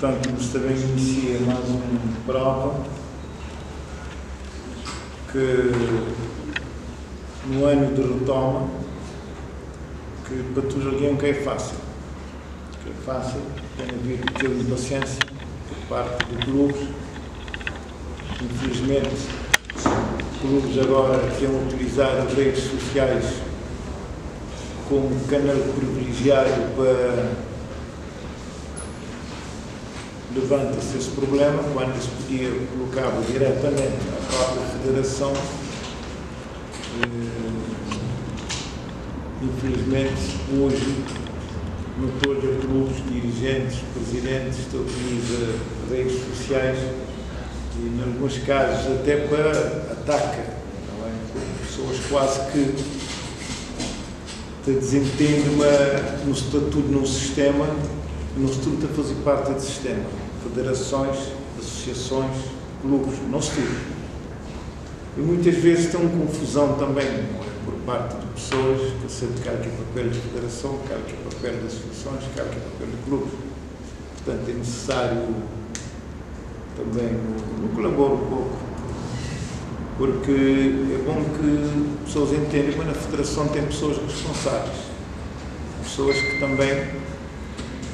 Portanto, o também inicia mais uma prova que no ano de retoma que para tu alguém que é fácil. Que é fácil, tem a ver com ter impaciência por parte de clubes. Infelizmente, clubes agora têm utilizado as redes sociais como canal privilegiado para levanta-se esse problema quando se podia colocar diretamente à própria Federação. Eh, infelizmente, hoje, no todos os grupos, dirigentes, presidentes, utiliza redes sociais e, em alguns casos, até para ataque. É? Pessoas quase que te desentendem no estatuto num sistema não se tudo a fazer parte do sistema. Federações, associações, clubes, não se tudo. E muitas vezes tem uma confusão também é? por parte de pessoas que sabem que há aqui papel de federação, que há aqui papel de associações, que há aqui papel de clubes. Portanto, é necessário também no colaboro um pouco, porque é bom que pessoas entendam que na federação tem pessoas responsáveis, pessoas que também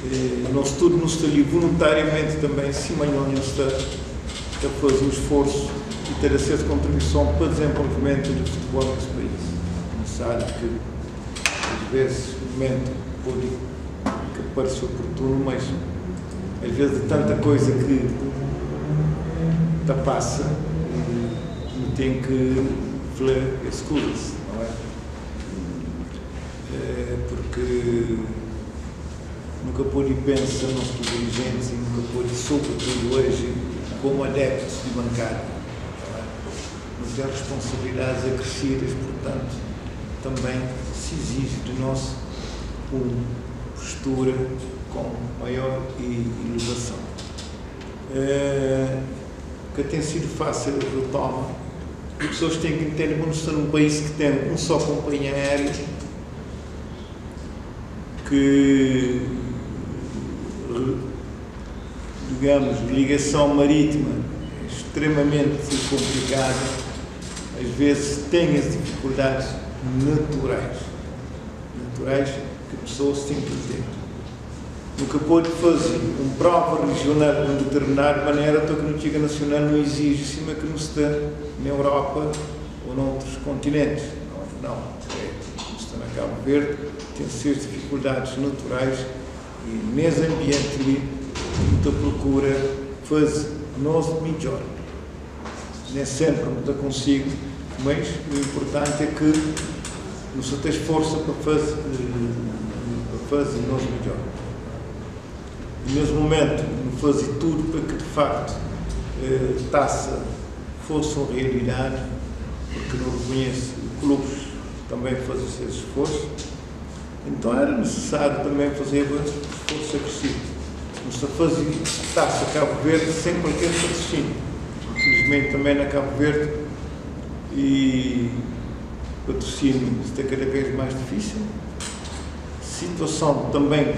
eh, nosso tudo nos está ali voluntariamente também, se amanhã está a fazer um esforço e ter acesso a contribuição para o desenvolvimento do futebol nesse país. Necessário que, às vezes, o momento pode que parece oportuno, mas às vezes de tanta coisa que te passa, e tem que falar escuras, não é? é porque nunca pôde pensar nos dirigentes e nunca pôde, sobretudo hoje, como adeptos de bancário. Mas temos responsabilidades acrescidas, portanto, também se exige de nós uma postura com maior inovação. É, que tem sido fácil a retoma. As pessoas têm que entender que estamos num país que tem um só companhia aérea que digamos, ligação marítima extremamente complicada, às vezes tem as dificuldades naturais, naturais que têm que ter. Nunca pode fazer uma prova regional de uma determinada maneira, no Tiga Nacional não exige cima que não se dá na Europa ou noutros continentes. Não, não. É, está na Cabo Verde, tem suas dificuldades naturais nesse ambiente muita procura fazer nós melhor. Nem sempre muito consigo, mas o importante é que nos tem força para fazer, para fazer nós melhor. E nesse momento, fazer tudo para que de facto eh, taça fosse uma realidade, porque não reconhece clubes também fazem esse esforço. Então era necessário também fazer esforço agressivo. Mustafa está-se a Cabo Verde sem qualquer patrocínio. Infelizmente também na Cabo Verde e patrocínio está cada vez mais difícil. Situação também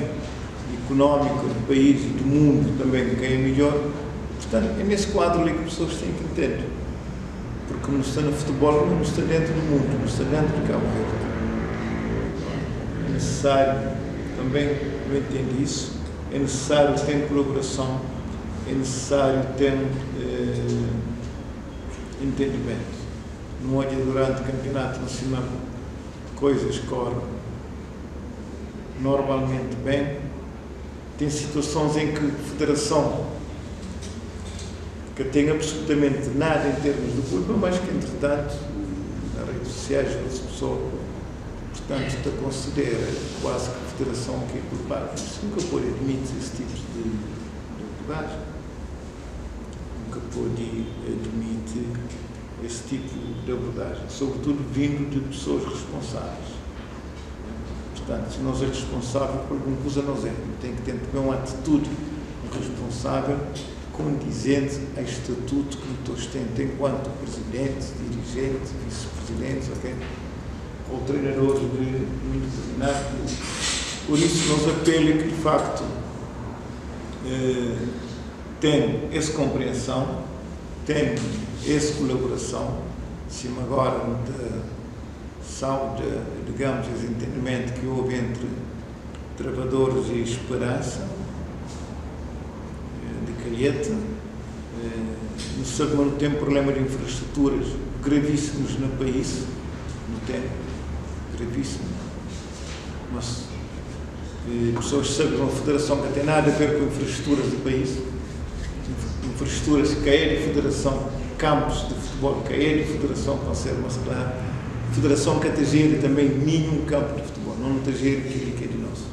económica do país e do mundo também quem é melhor. Portanto, é nesse quadro ali que as pessoas têm que entender. Porque não está no futebol, não está dentro do mundo, não está dentro de Cabo Verde. Necessário também, eu entendo isso, é necessário ter colaboração, é necessário ter eh, entendimento. Não olha durante o campeonato nacional coisas correm normalmente bem. Tem situações em que a federação que tem absolutamente nada em termos de culpa, mas que entretanto nas redes sociais as pessoas portanto te considera quase que federação que é culpada. Nunca pode admitir esse tipo de, de abordagem. Nunca pode admitir esse tipo de abordagem, sobretudo vindo de pessoas responsáveis. Portanto, se nós é responsável por alguma coisa, nós é. Tem que ter uma atitude responsável condizente a estatuto que todos têm, enquanto presidente, dirigente, vice-presidente, ok? Ou treinadores de determinado por isso, nós apelo que, de facto, eh, tem essa compreensão, tem essa colaboração, sim agora da saúde, digamos, esse entendimento que houve entre trabalhadores e esperança, eh, de Calheta, no segundo tem problema de infraestruturas gravíssimos no país, no tempo, gravíssimo. Mas eh, pessoas sabem uma federação que tem nada a ver com infraestruturas do país, infraestruturas que de federação, campos de futebol que de federação conserva masculina, federação que atinge também nenhum campo de futebol, não atinge aquilo que é de nosso.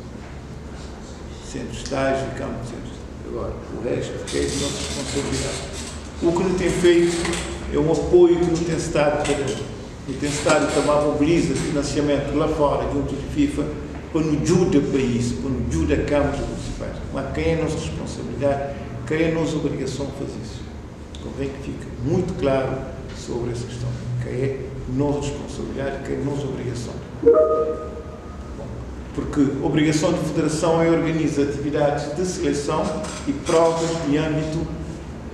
Centro de estágio, campo de centro. Agora, o resto que é de nossa responsabilidade. O que não tem feito é um apoio que não tem estado para tem estado também mobiliza financiamento lá fora, junto de FIFA, para nos ajudar o país, para nos ajudar a campos municipais. Mas quem é a nossa responsabilidade, quem é a nossa obrigação fazer isso? Convém que fique muito claro sobre essa questão. Quem é a nossa responsabilidade, quem é a nossa obrigação. Porque a obrigação de federação é organizar atividades de seleção e provas de âmbito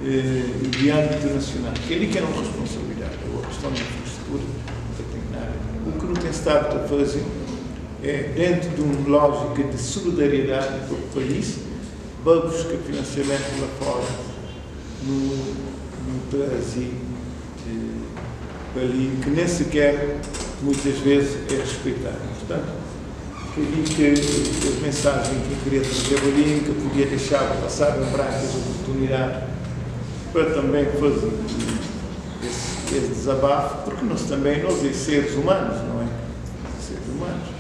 eh, de âmbito nacional. Que ali que é uma responsabilidade, é a questão da estado a fazer é, dentro de uma lógica de solidariedade para o país, vamos buscar financiamento lá fora no, no Brasil, eh, ali, que nem sequer muitas vezes é respeitado. Portanto, queria que as mensagens que eu queria trazer ali, que eu podia deixar passar em branco essa oportunidade para também fazer esse, esse, desabafo, porque nós também, nós somos seres humanos, não é? Seres humanos.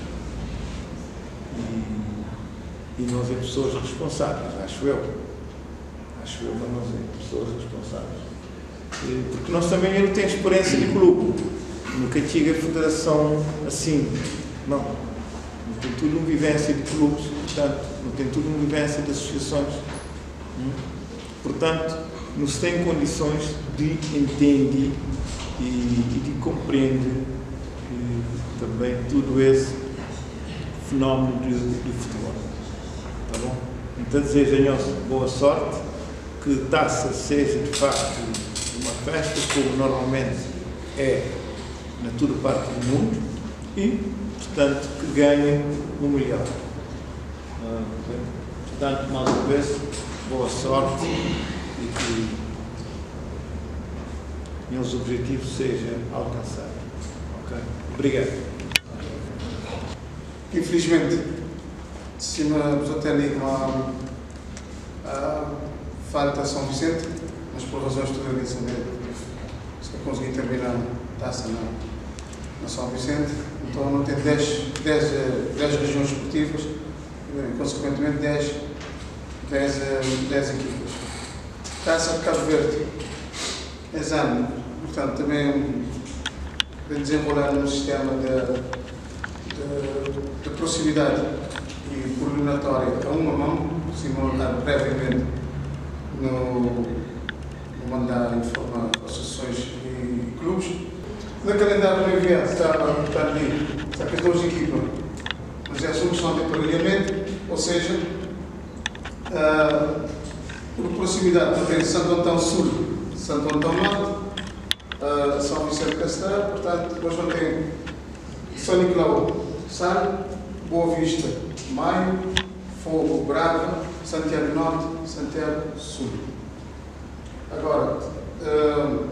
E, nós é pessoas responsáveis, acho eu. Acho eu, mas nós é pessoas responsáveis. E, porque nós também ele tem experiência de clube. Nunca tive a federação assim. Não. Não tem tudo uma vivência de clubes, portanto, não tem tudo uma vivência de associações. Hum? Portanto, nos tem condições de entender e, e de compreender e, também tudo esse fenómeno de futebol. Tá bom? Então desejo a boa sorte, que taça seja de facto uma festa, como normalmente é na toda parte do mundo, e, portanto, que ganhe o melhor. Ah, portanto, mais uma vez, boa sorte e que meus objetivos sejam alcançados. Ok? Obrigado. Infelizmente, cima Busotelli uma falta São Vicente, mas por razões de saber se eu conseguir terminar a taça na, na São Vicente, então não tem 10, 10, 10 regiões esportivas e, consequentemente, 10, 10, 10 equipes. Taça de Cabo Verde, exame, portanto, também de desenrolar um sistema de, de, de proximidade e coordenatória a uma mão, simular brevemente no, no mandar informar associações e clubes. No calendário do enviado está, está com as duas equipas, mas é a solução de emparelhamento, ou seja, uh, por proximidade também Santo Antão Sul, Santo Antão Norte, uh, São Vicente Castelo, portanto, depois não tem São Nicolau, Sal, Boa Vista, Maio, Fogo, Brava, Santiago Norte, Santiago Sul. Agora, uh,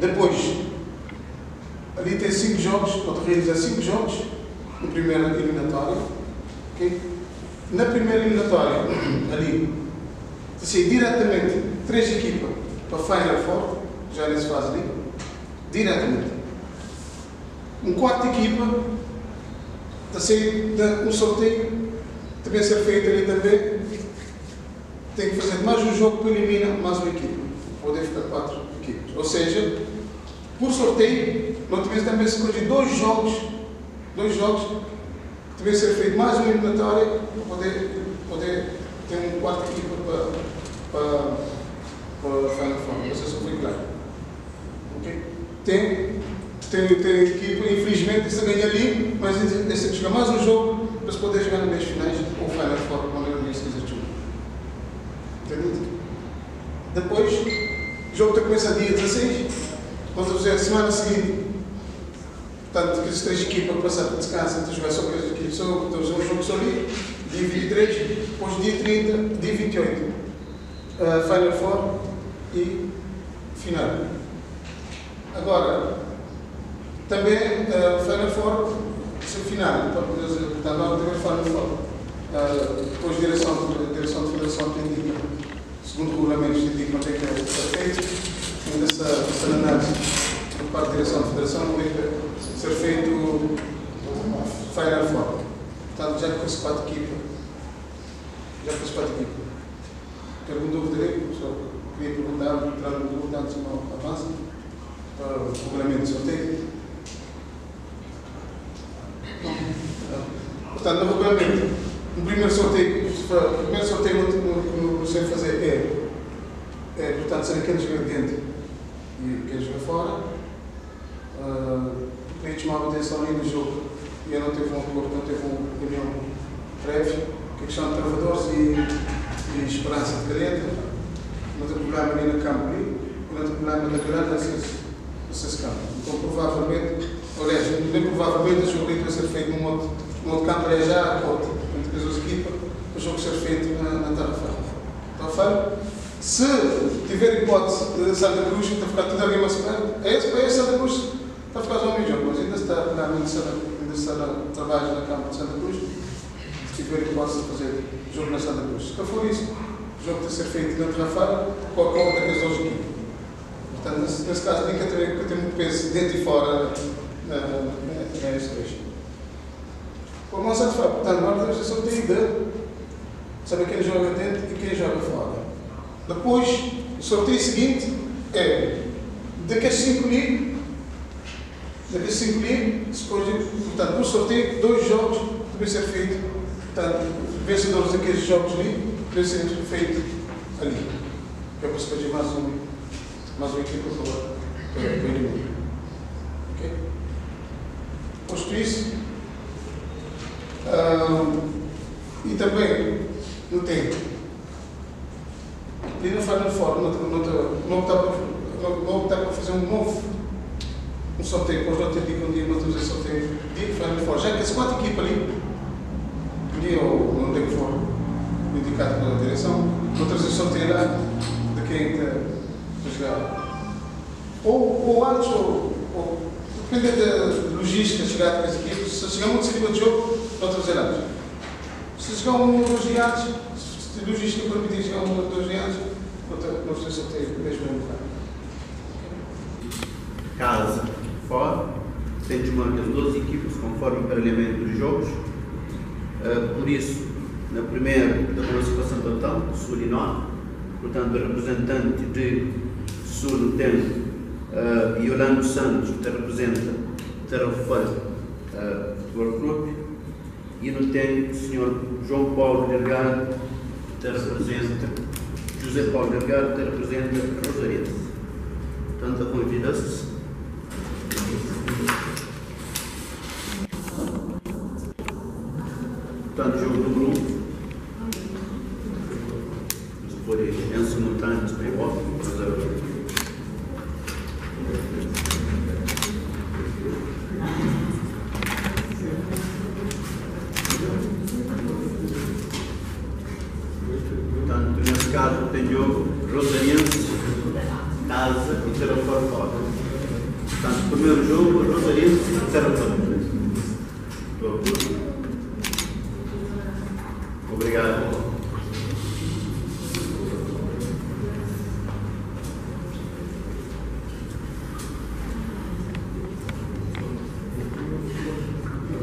depois, ali tem cinco jogos, pode realizar cinco jogos no primeiro eliminatório. Okay? Na primeira eliminatória, ali, assim, diretamente, três equipas para Final Four, já nesse fase ali, diretamente. Um quarto equipa, assim, um sorteio, também ser feito ali também, tem que fazer mais um jogo que elimina mais uma equipa. Poder ficar quatro equipas. Ou seja, por sorteio, nós tivemos também escolher dois jogos, dois jogos, que devem ser feito mais uma eliminatória para poder, poder ter um quarto equipa para para, para Final Four. Não sei se foi claro. Okay? Tem, tem, tem equipa, infelizmente, se ganha ali, mas tem que jogar mais um jogo para se poder jogar nas meias finais ou Final Four, quando ele se quiser jogar. Depois, o jogo começa dia 16, vamos fazer a semana seguinte. Portanto, aqueles três equipas passar para descanso, então jogar só aqueles equipas, só, então, um jogo só ali, dia 23, depois dia 30, dia 28. Uh, Final Four e final. Agora, também uh, Final Four, final, está lá o Final Four. Uh, depois direção, direção de federação tem indica, segundo o regulamento, indica onde é que é feito, nessa, nessa análise por parte da direção de federação, onde é que ser feito Final Four. Portanto, já com as quatro equipas, já com as quatro equipas. Tem alguma dúvida aí? Queria perguntar, entrar no dúvida antes de não avança, para o regulamento de sorteio. Portanto, no regulamento, no primeiro sorteio, o primeiro que eu sei fazer é, é portanto, ser quem joga dentro e quem joga fora. Uh, queria chamar a atenção ali no jogo e eu não teve um acordo, não teve uma reunião prévia, que é questão de travadores e, e esperança de careta. Não tem problema ali no campo ali, e não tem problema na grande acesso campo. Então, provavelmente, aliás, nem provavelmente o jogo vai ser feito num outro no outro campo é já ponte entre as duas equipas, o jogo ser feito na, na Tarrafeira. Se tiver hipótese de Santa Cruz, está a ficar tudo ali mais perto, é esse esse Santa Cruz, está a ficar já um jogo, mas ainda está, está, ainda está trabalho na campo de Santa Cruz, se tiver hipótese de fazer jogo na Santa Cruz. Se for isso, o jogo tem que ser feito na Tarrafeira, com a conta das duas equipas. Portanto, nesse, nesse caso, tem que ter, que muito peso dentro e fora na, na, na, na como nós estamos falando, portanto, nós devemos ter sorteio de saber quem joga dentro e quem joga fora. Depois, o sorteio seguinte é daqueles 5 mil, daqueles 5 mil, depois, portanto, por sorteio, dois jogos devem ser feitos, portanto, vencedores daqueles jogos ali, devem ser feitos ali. Que é para escolher mais um, mais uma equipa para, para, para eliminar. Ok? Posto isso, e também no tempo. E não faz forma, não, optar para, fazer um novo um sorteio, não ter digo um dia, não fazer sorteio, dia que faz fora. Já que as quatro equipas ali, um dia ou não tem que for indicado pela direção, não trazer sorteio lá de quem está a jogar. Ou, ou antes, ou, ou depende da logística, chegar às equipas, se chegar muito cedo de jogo, não trazer antes. Se chegar ou dois dias antes, se a logística permitir chegar dias antes, não sei se tenho mesmo no lugar. Casa fora, tem desmarca 12 equipes conforme o emparelhamento dos jogos. Uh, por isso, na primeira da participação total, Sul e Norte, portanto, o representante de Sul tem uh, Yolando Santos, que representa Terra-Feira uh, Futebol Clube, e não tem o Sr. João Paulo Delgado, que representa José Paulo Delgado, que representa Rosariense. Portanto, convida-se.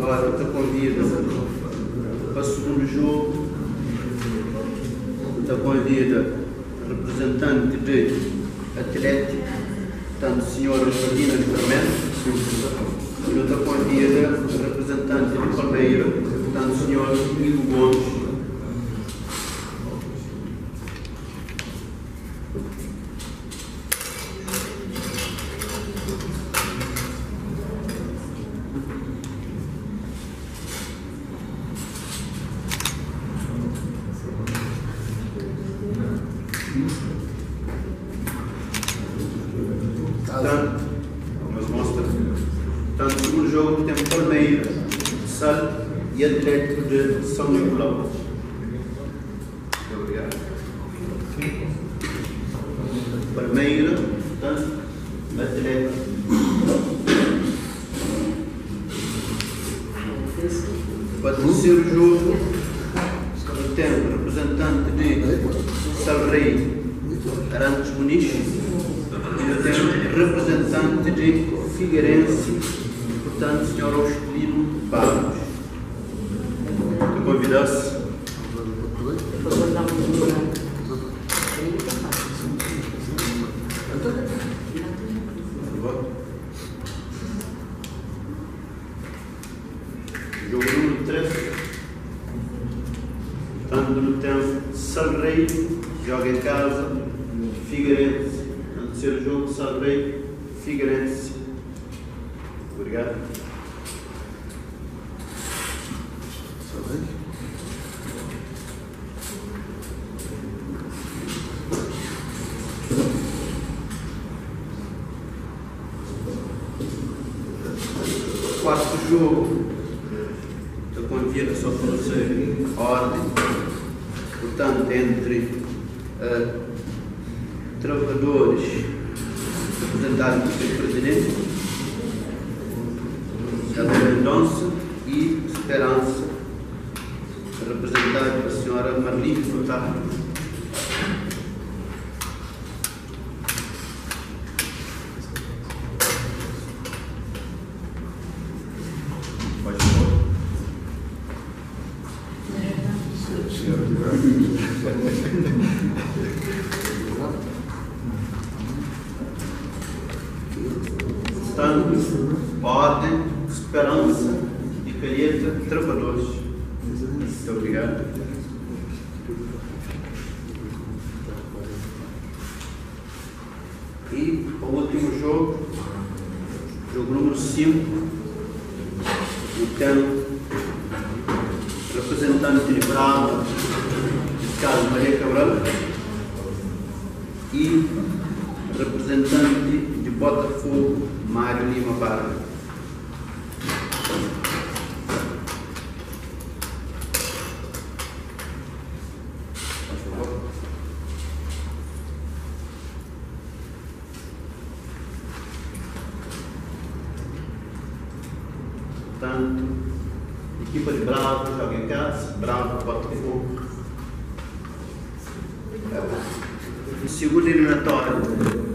Agora te convido para o segundo jogo. Te convido representante de Atlético, portanto, senhora Martina Fernandes. São Nicolau. Obrigado. Primeiro, portanto, Atlético. Para terceiro jogo, temos representante de Salrei Arantes Muniz e temos representante de Figueirense, portanto, Sr. Austelino Barros. Que convidasse. Jogo número 3. Portanto, no tempo, Salrei joga em casa, Figueirense. No terceiro jogo, Salrei, Figueirense. Obrigado. Quarto jogo, eu convido só para você a ordem, portanto, entre uh, trabalhadores representados pelo presidente, Gabriel Mendonça e Esperança, representada pela senhora Marli Furtado. Pode pôr. Portanto, ordem, esperança e calheta, trabalhadores. Muito obrigado. E o último jogo, jogo número 5, então, representante de Brava, Carlos Maria Cabral, e representante de Botafogo, Mário Lima Barra. Por favor. Portanto, equipa de Bravo joga em casa, Bravo Botafogo. E segunda eliminatória do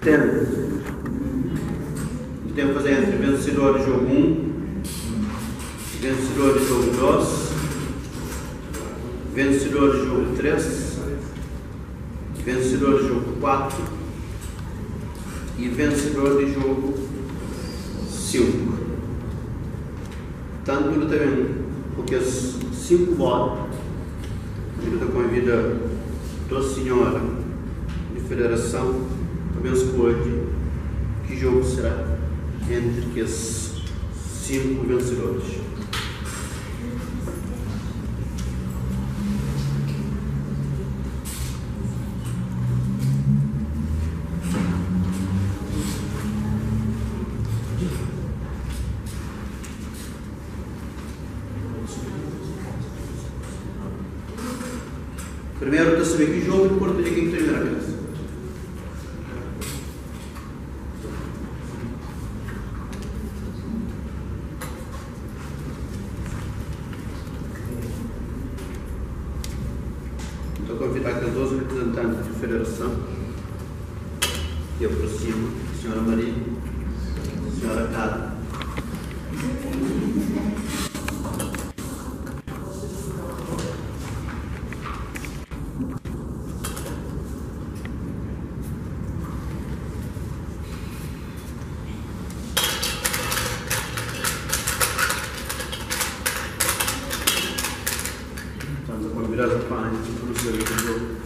tempo. O tempo é entre vencedor de jogo 1, vencedor de jogo 2, vencedor de jogo 3, vencedor de jogo 4 e vencedor de jogo 5. Tanto ele também, porque as cinco votos, ele convida a senhora de federação escolhe que jogo será entre esses cinco vencedores. Primeiro está saber que jogo e depois dizer quem terminar a casa. Estou a convidar aqui os 12 representantes da Federação que aproximo, a senhora Maria, a senhora Carla. Estamos a convidar os pais para conhecer o jogo.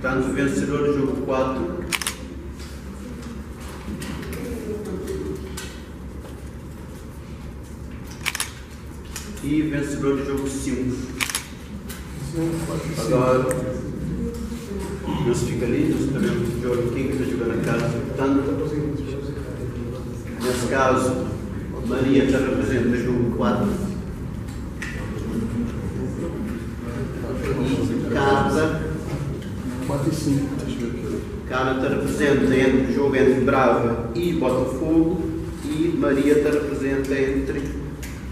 Portanto, vencedor do jogo 4. E vencedor do jogo 5. Agora, se fica ali, se sabemos o jogo quem está jogando a casa. Portanto, nesse caso, Maria está representando o jogo 4. E Carla, 4 e 5. Carla está representa entre o jogo entre Brava e Botafogo e Maria está representa entre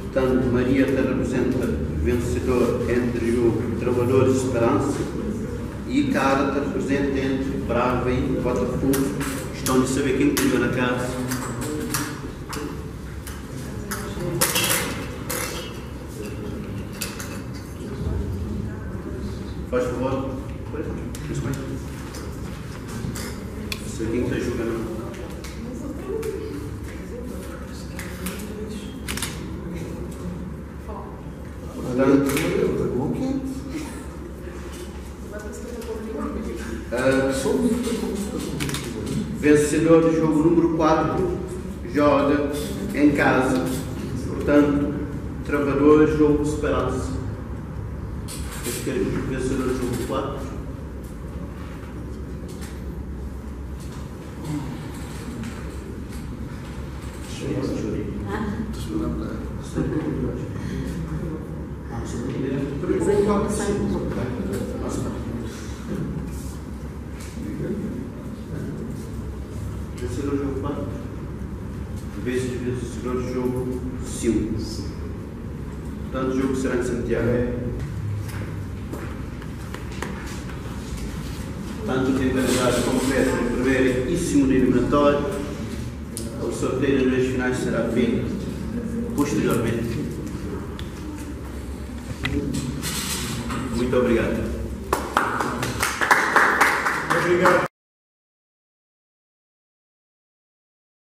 Portanto, Maria te representa vencedor entre o Trabalhadores de Esperança e Cara te representa entre Brava e Botafogo. Estão de saber quem que na casa. Faz favor. Muito bem. Sei quem está jogando. Portanto, ah, vencedor do jogo número 4 joga em casa. Portanto, Travadores, jogo esperança. Vocês querem o vencedor do jogo 4? Mas aí Vencedor do jogo 4? Vezes vencedor do jogo 5. Portanto, o jogo será em Santiago. Tanto tem validade como peça no primeiro e segundo eliminatório. O sorteio nas finais será feito posteriormente.